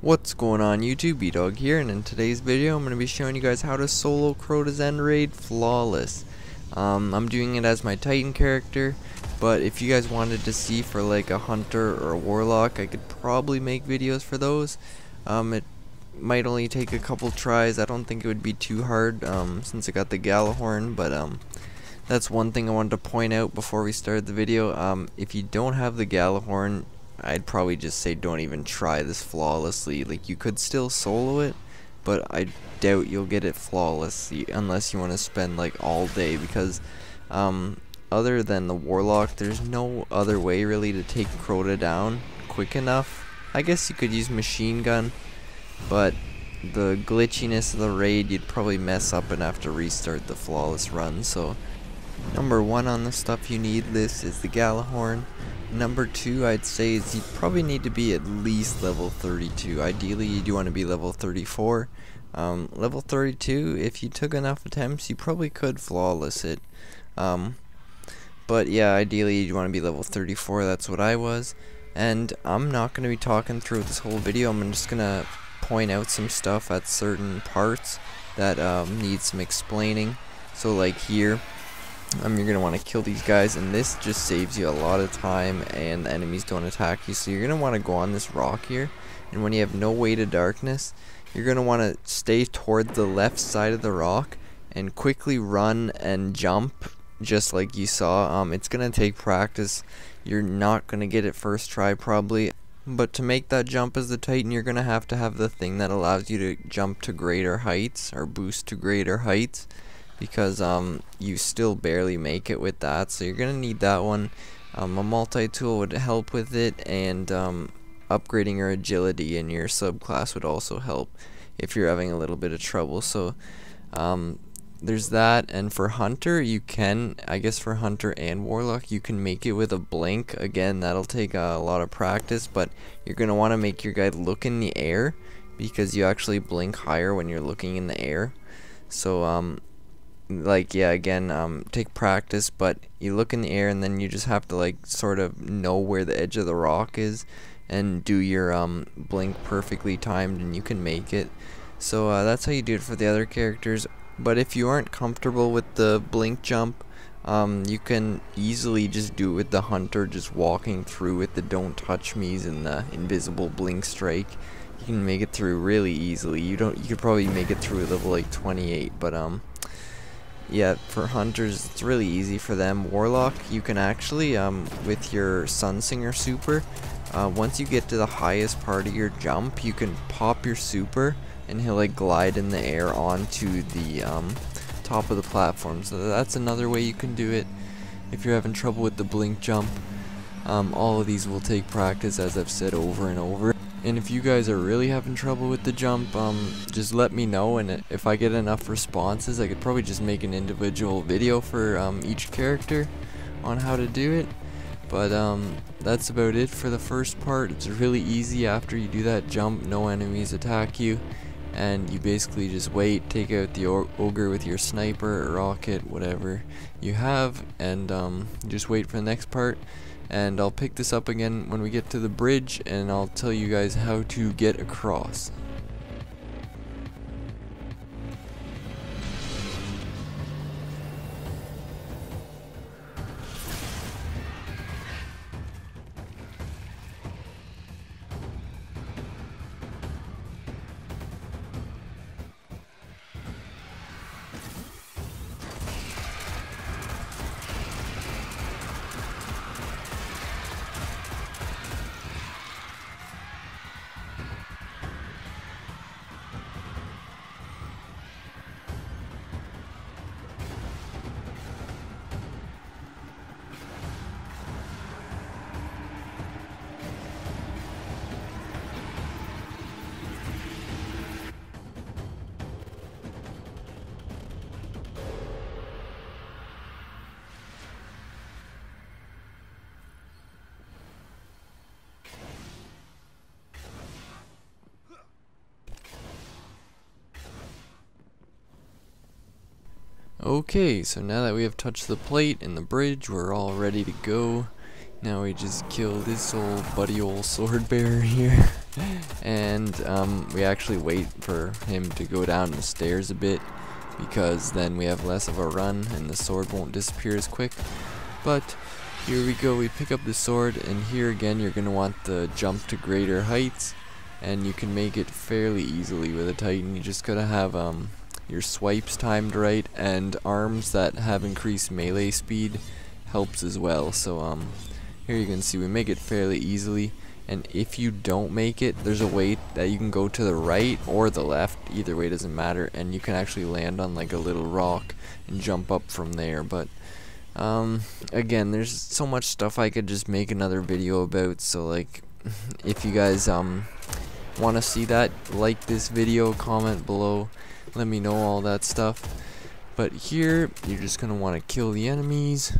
What's going on YouTube, E-Dawg here, and in today's video I'm going to be showing you guys how to solo Crota's End Raid flawless. Um, I'm doing it as my Titan character, but if you guys wanted to see for like a Hunter or a Warlock, I could probably make videos for those. Um, it might only take a couple tries, I don't think it would be too hard um, since I got the Gjallarhorn, but um, that's one thing I wanted to point out before we started the video. Um, if you don't have the Gjallarhorn, I'd probably just say don't even try this flawlessly. Like you could still solo it, but I doubt you'll get it flawlessly unless you want to spend like all day because um, other than the warlock, there's no other way really to take Crota down quick enough. I guess you could use machine gun, but the glitchiness of the raid, you'd probably mess up and have to restart the flawless run. So number one on the stuff you need this is the Gjallarhorn. Number two, I'd say, is you probably need to be at least level 32. Ideally, you do want to be level 34. Um, level 32, if you took enough attempts, you probably could flawless it. Um, but yeah, ideally, you want to be level 34. That's what I was. And I'm not going to be talking through this whole video. I'm just going to point out some stuff at certain parts that um, need some explaining. So like here, um, you're going to want to kill these guys and this just saves you a lot of time and the enemies don't attack you so you're going to want to go on this rock here and when you have no weight of darkness you're going to want to stay toward the left side of the rock and quickly run and jump just like you saw. Um, it's going to take practice. You're not going to get it first try probably but to make that jump as the Titan, you're going to have to have the thing that allows you to jump to greater heights, or boost to greater heights because um, you still barely make it with that so you're gonna need that one. Um, a multi-tool would help with it and um, upgrading your agility in your subclass would also help if you're having a little bit of trouble. So um, there's that and for hunter you can I guess for hunter and warlock you can make it with a blink again that'll take a lot of practice but you're gonna want to make your guy look in the air because you actually blink higher when you're looking in the air. So um like yeah again um take practice but you look in the air and then you just have to like sort of know where the edge of the rock is and do your um blink perfectly timed and you can make it. So uh, that's how you do it for the other characters. But if you aren't comfortable with the blink jump um, you can easily just do it with the hunter just walking through with the don't touch me's and the invisible blink strike. You can make it through really easily. You don't you could probably make it through level like 28 but um yeah, for hunters, it's really easy for them. Warlock, you can actually, um, with your Sunsinger super, uh, once you get to the highest part of your jump, you can pop your super, and he'll like glide in the air onto the um, top of the platform. So that's another way you can do it if you're having trouble with the blink jump. Um, all of these will take practice, as I've said over and over. And if you guys are really having trouble with the jump, um, just let me know, and if I get enough responses, I could probably just make an individual video for um, each character on how to do it. But um, that's about it for the first part. It's really easy after you do that jump, no enemies attack you, and you basically just wait, take out the ogre with your sniper, rocket, whatever you have, and um, just wait for the next part and I'll pick this up again when we get to the bridge and I'll tell you guys how to get across. Okay, so now that we have touched the plate and the bridge, we're all ready to go. Now we just kill this old buddy old sword bearer here. and um, we actually wait for him to go down the stairs a bit because then we have less of a run and the sword won't disappear as quick. But here we go, we pick up the sword and here again you're going to want the jump to greater heights and you can make it fairly easily with a Titan. You just gotta have um, your swipes timed right and arms that have increased melee speed helps as well. So um, here you can see we make it fairly easily. And if you don't make it there's a way that you can go to the right or the left. Either way doesn't matter. And you can actually land on like a little rock and jump up from there. But um, again there's so much stuff I could just make another video about. So like if you guys um want to see that like this video comment below let me know all that stuff. But here you're just gonna want to kill the enemies.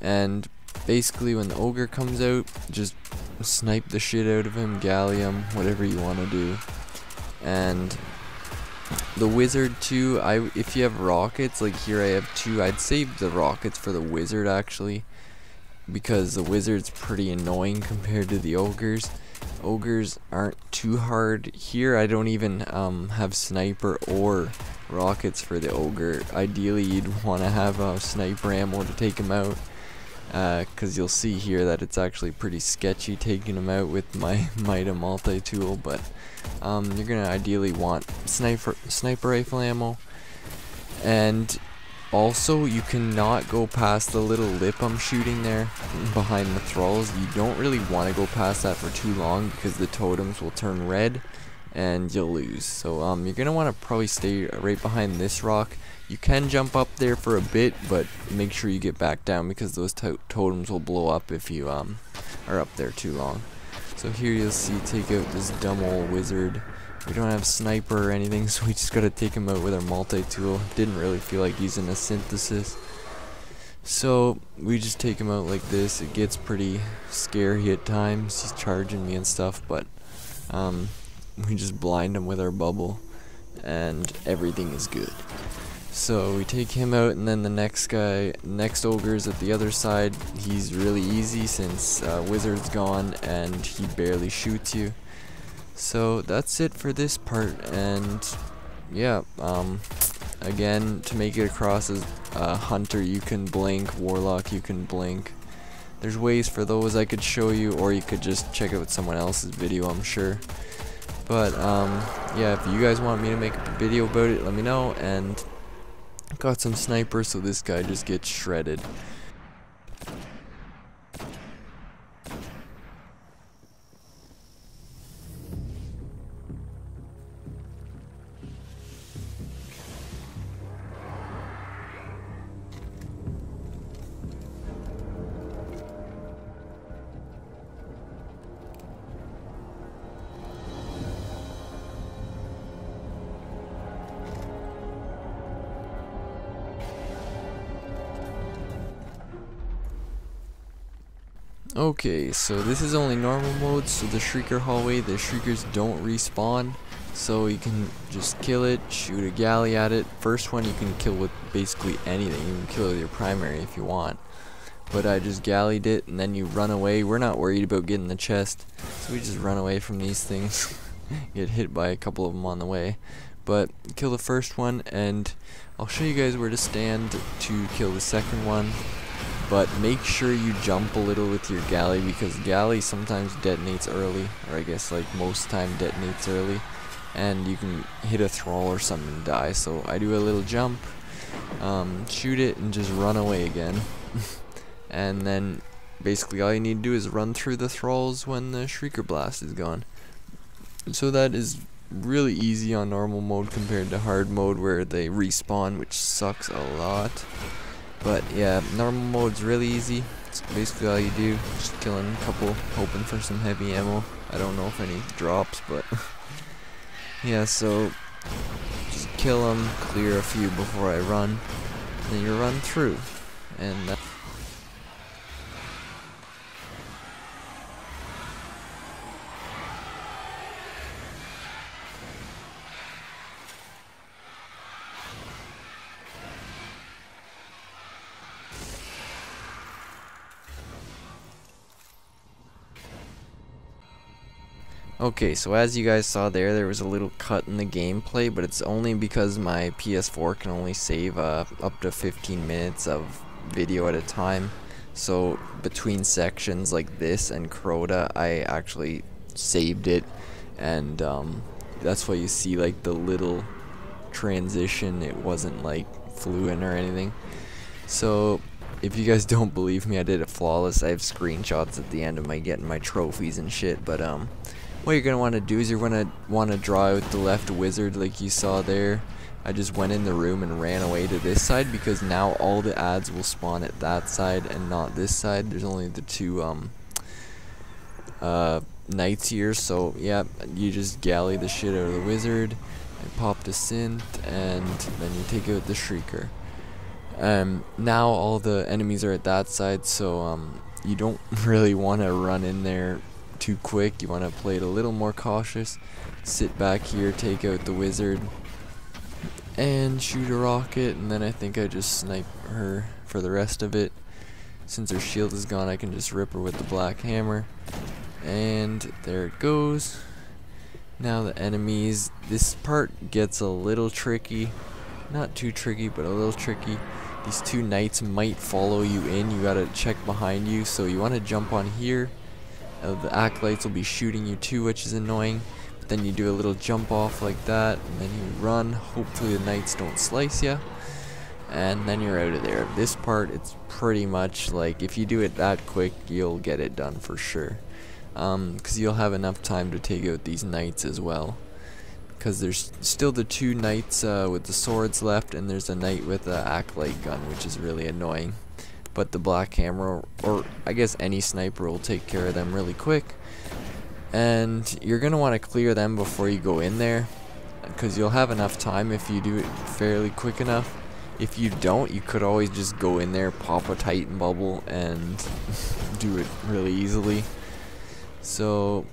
And basically when the ogre comes out just snipe the shit out of him gallium whatever you want to do. And the wizard too I if you have rockets like here I have two I'd save the rockets for the wizard actually. Because the wizard's pretty annoying compared to the ogres ogres aren't too hard here. I don't even um, have sniper or rockets for the ogre. Ideally you'd want to have a sniper ammo to take him out because uh, you'll see here that it's actually pretty sketchy taking him out with my Mida multi-tool, but um, you're gonna ideally want sniper sniper rifle ammo, and also you cannot go past the little lip I'm shooting there behind the thralls. You don't really want to go past that for too long because the totems will turn red and you'll lose. So um, you're gonna want to probably stay right behind this rock you can jump up there for a bit, but make sure you get back down because those to totems will blow up if you um, are up there too long. So here you'll see take out this dumb old wizard. We don't have sniper or anything, so we just gotta take him out with our multi-tool. Didn't really feel like using a synthesis. So we just take him out like this. It gets pretty scary at times. He's charging me and stuff, but um, we just blind him with our bubble and everything is good. So we take him out and then the next guy, next ogre's at the other side. He's really easy since uh, Wizard's gone and he barely shoots you. So that's it for this part and yeah, um, again to make it across as a hunter you can blink, warlock you can blink. There's ways for those I could show you or you could just check out someone else's video I'm sure. But um, yeah, if you guys want me to make a video about it, let me know and Got some snipers, so this guy just gets shredded. Okay, so this is only normal mode, so the Shrieker hallway, the Shriekers don't respawn, so you can just kill it, shoot a galley at it. First one you can kill with basically anything, you can kill with your primary if you want. But I just galleyed it, and then you run away. We're not worried about getting the chest, so we just run away from these things. Get hit by a couple of them on the way. But kill the first one, and I'll show you guys where to stand to kill the second one but make sure you jump a little with your galley because galley sometimes detonates early or I guess like most time detonates early. And you can hit a thrall or something and die so I do a little jump um, shoot it and just run away again. And then basically all you need to do is run through the thralls when the shrieker blast is gone. So that is really easy on normal mode compared to hard mode where they respawn which sucks a lot but yeah, normal mode's really easy. It's basically all you do. Just killing a couple, hoping for some heavy ammo. I don't know if any drops, but yeah, so just kill them, clear a few before I run, then you run through. And that's Okay, so as you guys saw there, there was a little cut in the gameplay, but it's only because my PS4 can only save uh, up to 15 minutes of video at a time. So between sections like this and Crota, I actually saved it, and um, that's why you see like the little transition. It wasn't like fluent or anything. So if you guys don't believe me, I did it flawless. I have screenshots at the end of my getting my trophies and shit, but um what you're going to want to do is you're going to want to draw out the left wizard like you saw there. I just went in the room and ran away to this side because now all the ads will spawn at that side and not this side. There's only the two um, uh, knights here, so yeah, you just galley the shit out of the wizard and pop the synth and then you take out the shrieker. Um, now all the enemies are at that side, so um, you don't really want to run in there too quick. You want to play it a little more cautious. Sit back here, take out the wizard, and shoot a rocket. And then I think I just snipe her for the rest of it. Since her shield is gone, I can just rip her with the black hammer. And there it goes. Now the enemies. This part gets a little tricky. Not too tricky, but a little tricky. These two knights might follow you in. You gotta check behind you. So you want to jump on here uh, the acolytes will be shooting you too, which is annoying. But then you do a little jump off like that, and then you run. Hopefully the knights don't slice you. And then you're out of there. This part, it's pretty much like, if you do it that quick, you'll get it done for sure. Because um, you'll have enough time to take out these knights as well. Because there's still the two knights uh, with the swords left, and there's a knight with the acolyte gun, which is really annoying but the black hammer or I guess any sniper will take care of them really quick. And you're gonna want to clear them before you go in there because you'll have enough time if you do it fairly quick enough. If you don't you could always just go in there pop a titan bubble and do it really easily. So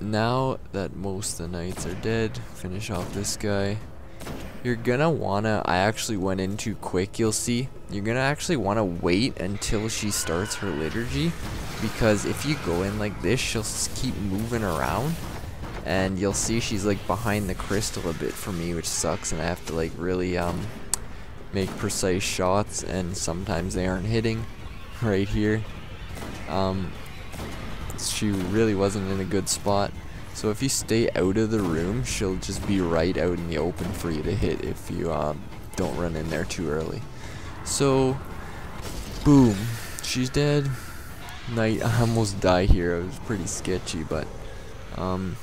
now that most of the knights are dead finish off this guy you're gonna wanna, I actually went in too quick, you'll see. You're gonna actually wanna wait until she starts her liturgy, because if you go in like this, she'll keep moving around, and you'll see she's like behind the crystal a bit for me, which sucks, and I have to like really um make precise shots, and sometimes they aren't hitting right here. Um, she really wasn't in a good spot. So if you stay out of the room, she'll just be right out in the open for you to hit if you um, don't run in there too early. So, boom, she's dead. Night, I almost die here. It was pretty sketchy, but um,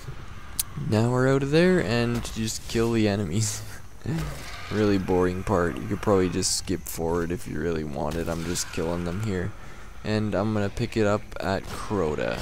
now we're out of there and just kill the enemies. really boring part. You could probably just skip forward if you really wanted. I'm just killing them here. And I'm going to pick it up at Crota.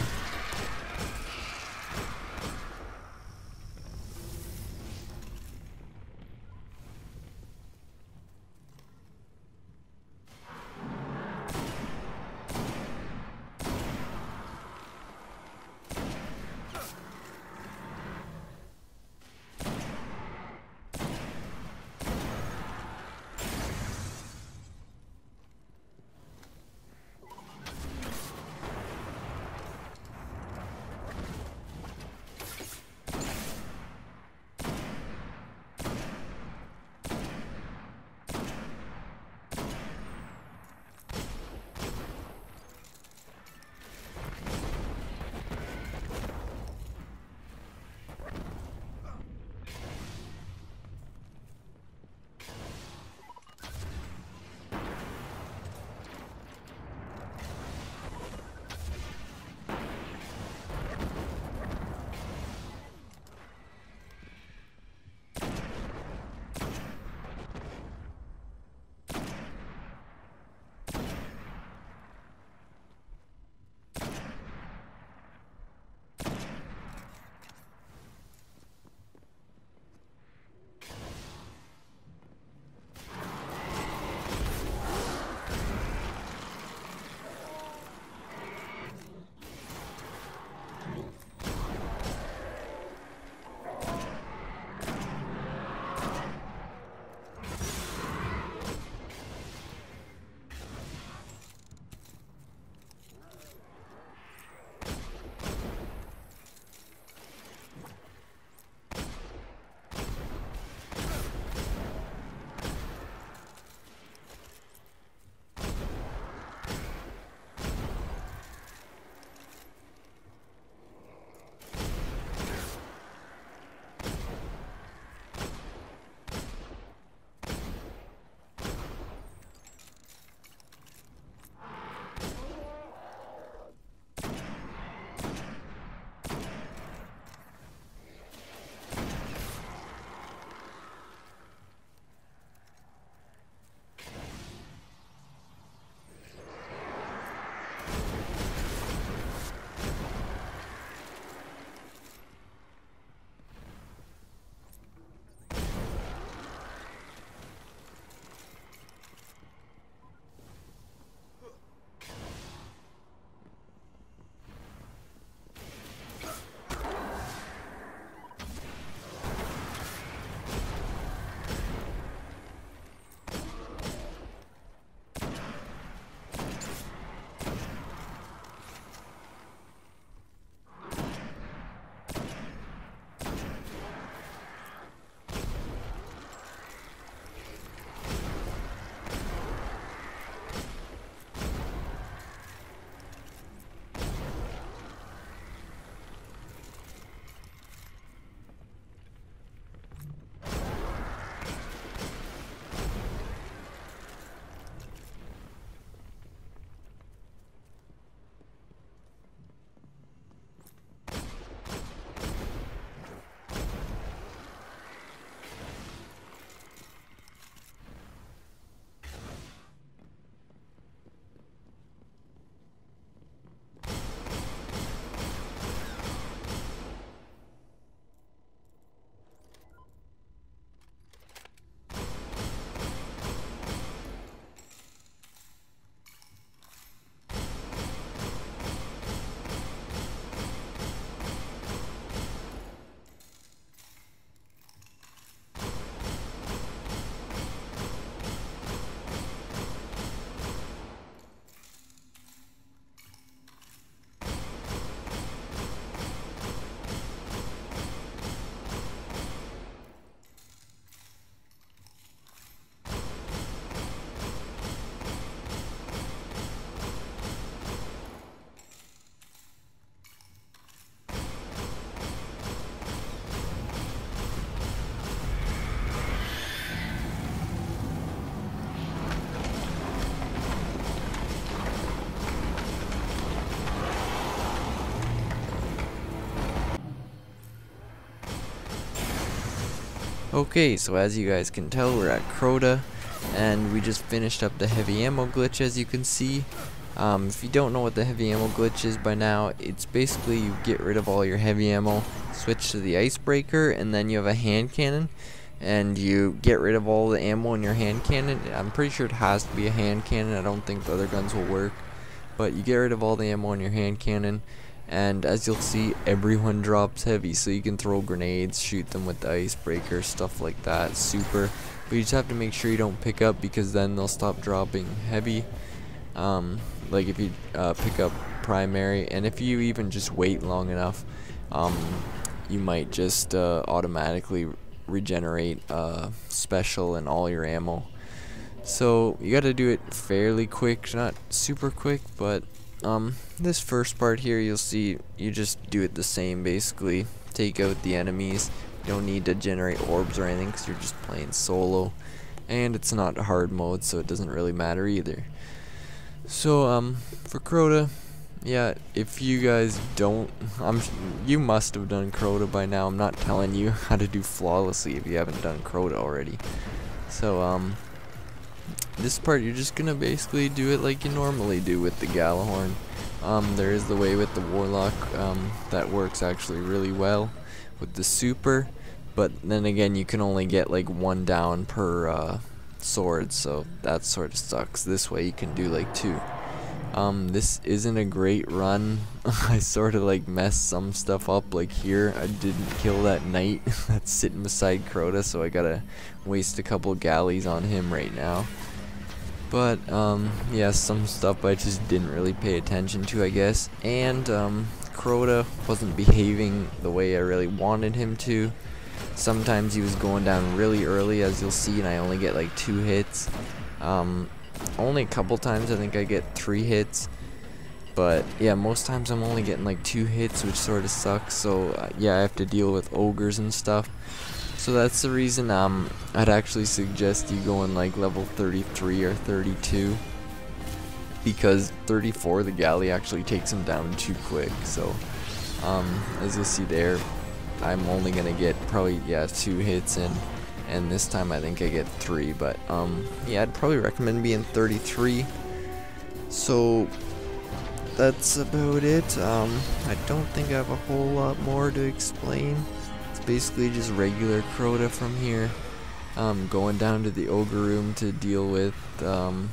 Okay, so as you guys can tell, we're at Crota, and we just finished up the heavy ammo glitch as you can see. Um, if you don't know what the heavy ammo glitch is by now, it's basically you get rid of all your heavy ammo, switch to the icebreaker, and then you have a hand cannon, and you get rid of all the ammo in your hand cannon. I'm pretty sure it has to be a hand cannon, I don't think the other guns will work, but you get rid of all the ammo in your hand cannon, and as you'll see everyone drops heavy so you can throw grenades shoot them with the icebreaker stuff like that. Super. But you just have to make sure you don't pick up because then they'll stop dropping heavy. Um, like if you uh, pick up primary and if you even just wait long enough um, you might just uh, automatically regenerate uh, special and all your ammo. So you got to do it fairly quick not super quick but um, this first part here, you'll see you just do it the same basically. Take out the enemies. You don't need to generate orbs or anything because you're just playing solo. And it's not hard mode, so it doesn't really matter either. So, um, for Crota, yeah, if you guys don't, I'm, you must have done Crota by now. I'm not telling you how to do flawlessly if you haven't done Crota already. So, um, this part you're just gonna basically do it like you normally do with the Gjallarhorn. Um, there is the way with the Warlock um, that works actually really well with the super, but then again you can only get like one down per uh, sword, so that sort of sucks. This way you can do like two. Um, this isn't a great run. I sort of like messed some stuff up. Like here, I didn't kill that knight that's sitting beside Crota, so I gotta waste a couple galleys on him right now. But, um, yeah, some stuff I just didn't really pay attention to, I guess. And, um, Crota wasn't behaving the way I really wanted him to. Sometimes he was going down really early, as you'll see, and I only get like two hits. Um, only a couple times I think I get three hits. But, yeah, most times I'm only getting like two hits, which sort of sucks. So, uh, yeah, I have to deal with ogres and stuff. So that's the reason um, I'd actually suggest you go in like level 33 or 32 because 34 the galley actually takes him down too quick so um, as you'll see there I'm only gonna get probably yeah two hits in and this time I think I get three but um, yeah I'd probably recommend being 33 so that's about it. Um, I don't think I have a whole lot more to explain basically just regular Crota from here. Um, going down to the ogre room to deal with um,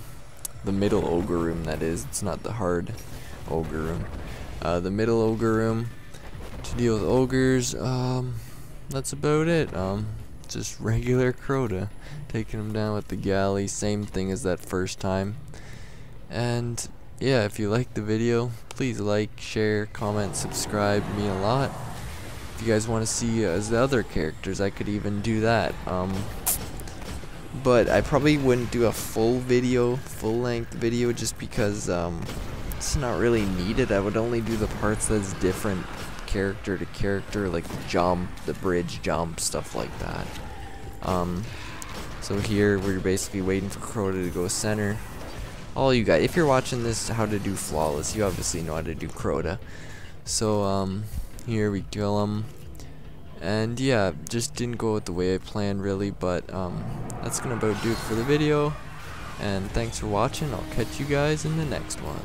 the middle ogre room that is. It's not the hard ogre room. Uh, the middle ogre room to deal with ogres. Um, that's about it. Um, just regular Crota. Taking them down with the galley. Same thing as that first time. And yeah, if you liked the video, please like, share, comment, subscribe. me a lot if you guys want to see as the other characters, I could even do that. Um, but I probably wouldn't do a full video, full length video, just because um, it's not really needed. I would only do the parts that's different character to character, like the jump, the bridge jump, stuff like that. Um, so here we're basically waiting for Crota to go center. All you guys, if you're watching this, how to do flawless, you obviously know how to do Crota. So um, here we kill him. And yeah, just didn't go the way I planned really, but um, that's gonna about do it for the video. And thanks for watching. I'll catch you guys in the next one.